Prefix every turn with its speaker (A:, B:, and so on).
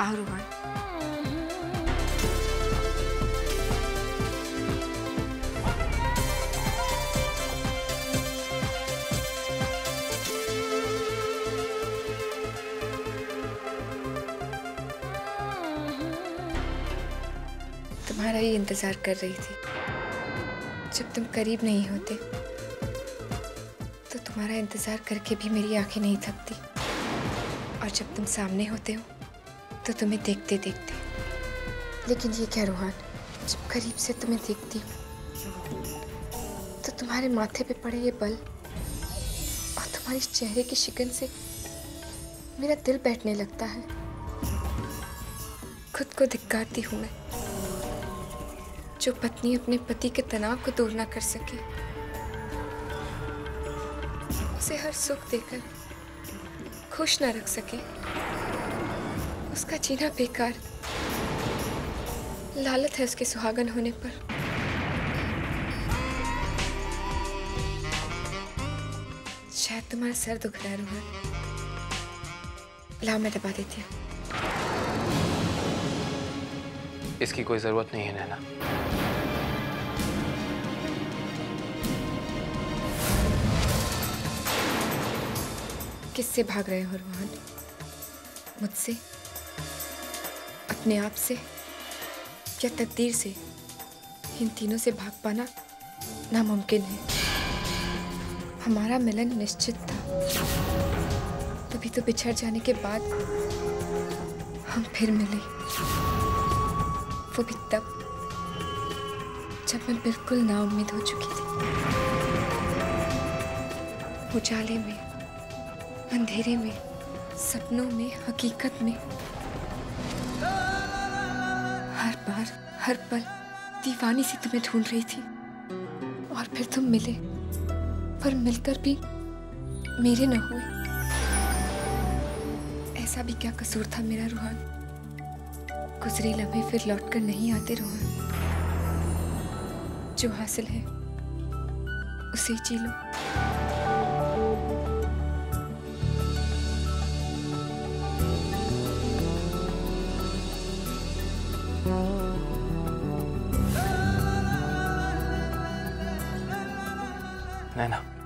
A: आरोहण। तुम्हारा ही इंतज़ार कर रही थी। जब तुम करीब नहीं होते तो तुम्हारा इंतज़ार करके भी मेरी आँखें नहीं थकती। और जब तुम सामने होते हो तो तुम्हें देखते देखते। लेकिन ये क्या रूहान? जब करीब से तुम्हें देखती हूँ। तो तुम्हारे माथे पे पड़े ये बल और तुम्हारे चेहरे की शिकन से मेरा दिल बैठने लगता है। खुद को धिक्कारती हूँ मैं। जो पत्नी अपने पति के तनाव को दूर ना कर सके, उसे हर सुख देकर खुश ना रख सके। उसका जीना बेकार। लालत है उसके सुहागन होने पर। शायद तुम्हारा सर दुख रहा है रोहन। लाओ मैं दबा देती हूँ।
B: इसकी कोई ज़रूरत नहीं है नैना।
A: किससे भाग रहे हो रोहन? मुझसे? अपने आप से या तकदीर से इन तीनों से भाग पाना नामुमकिन है। हमारा मिलन निश्चित था। तभी तो बिछड़ जाने के बाद हम फिर मिले। वो भी तब, जब मैं बिल्कुल नाउम्मीद हो चुकी थी। उजाले में, अंधेरे में, सपनों में, हकीकत में। हर बार, हर पल दीवानी से तुम्हें ढूंढ रही थी। और फिर तुम मिले। पर मिलकर भी मेरे न हुए। ऐसा भी क्या कसूर था मेरा, रूहान? गुजरे लम्हे फिर लौट कर नहीं आते, रूहान। जो हासिल है, उसे जी लो।
B: नैना